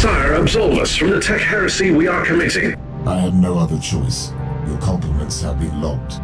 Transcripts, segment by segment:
Sire, absolve us from the tech heresy we are committing. I had no other choice. Your compliments have been logged.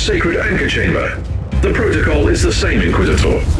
Sacred anchor chamber. The protocol is the same, Inquisitor.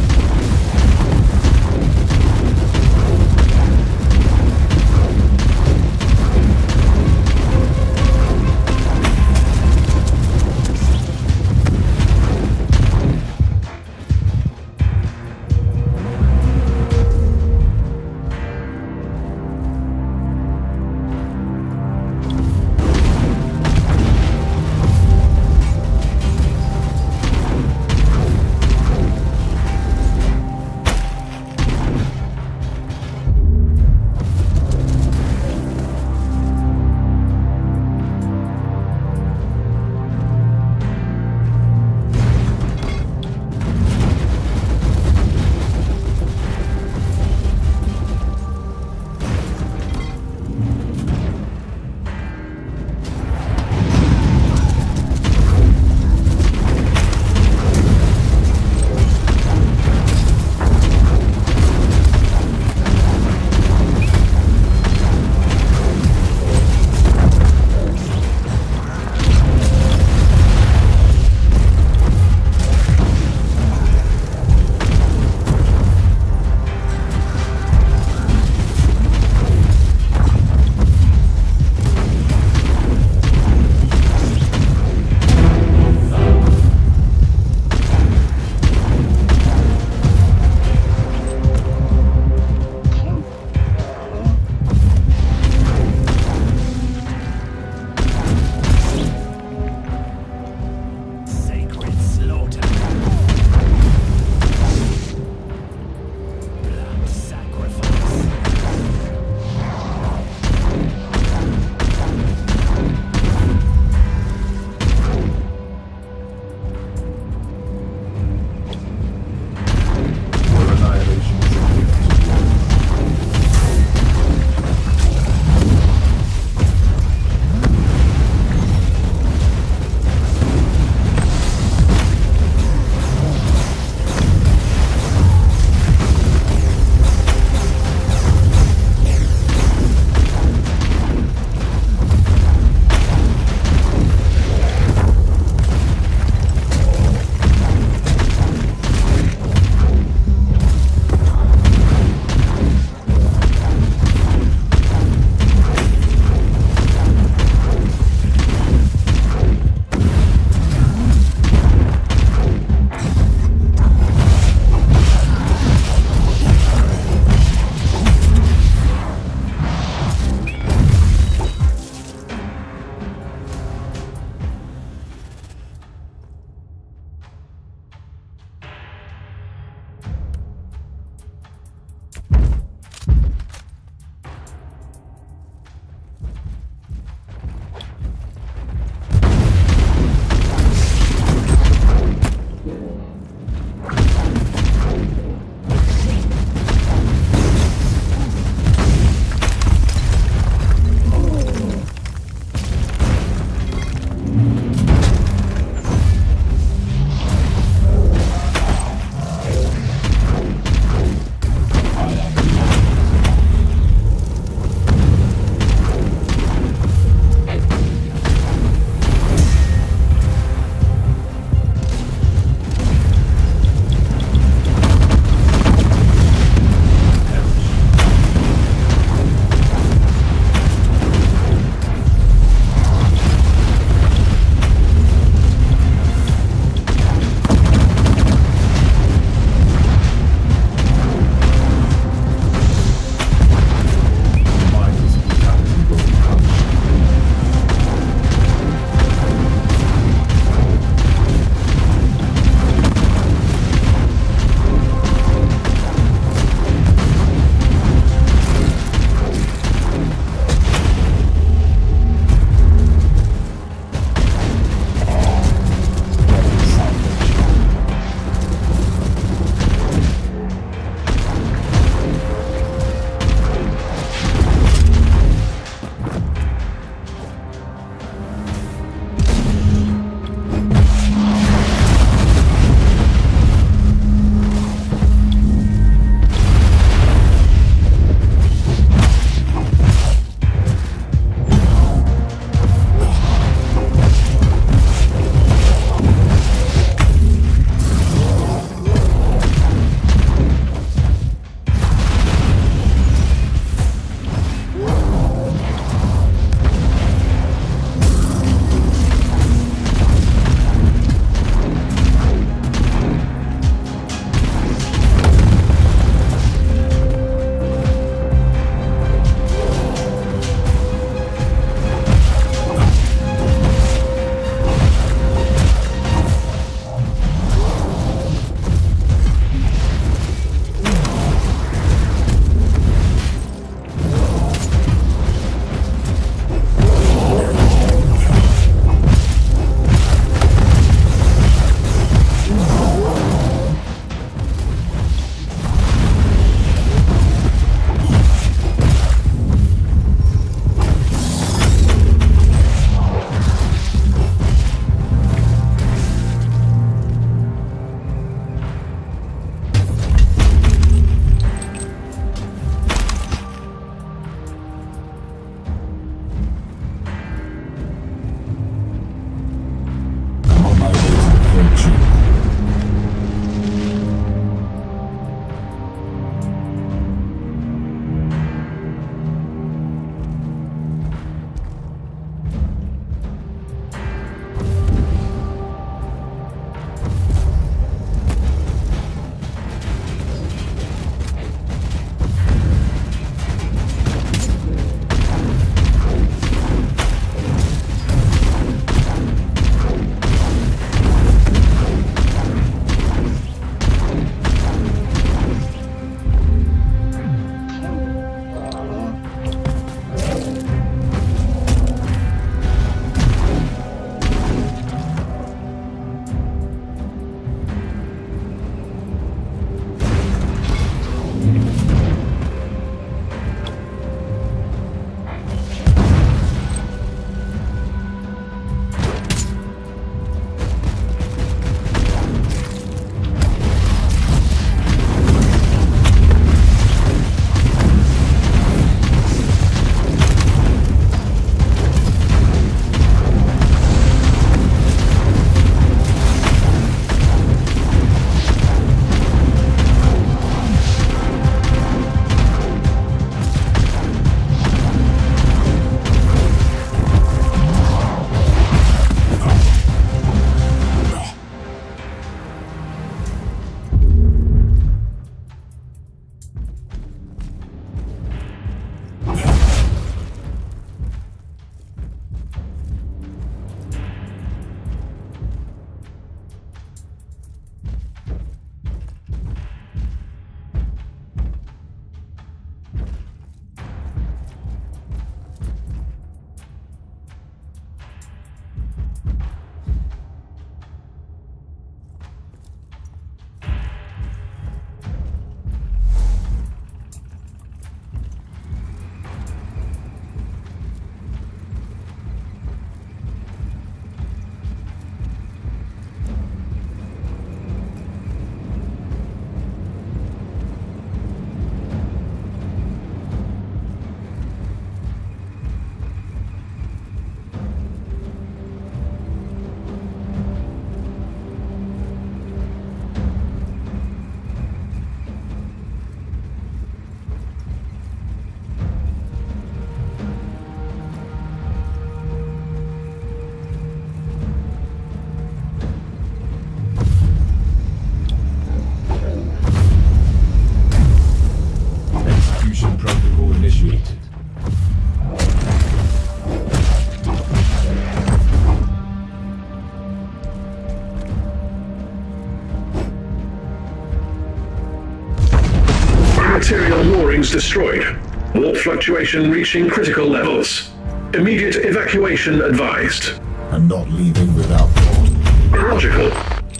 Destroyed. Warp fluctuation reaching critical levels. Immediate evacuation advised. I'm not leaving without thought. Illogical.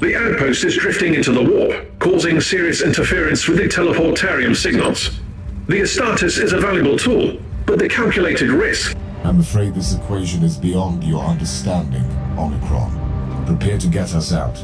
The outpost is drifting into the warp, causing serious interference with the teleportarium signals. The Astartes is a valuable tool, but the calculated risk. I'm afraid this equation is beyond your understanding, Omicron. Prepare to get us out.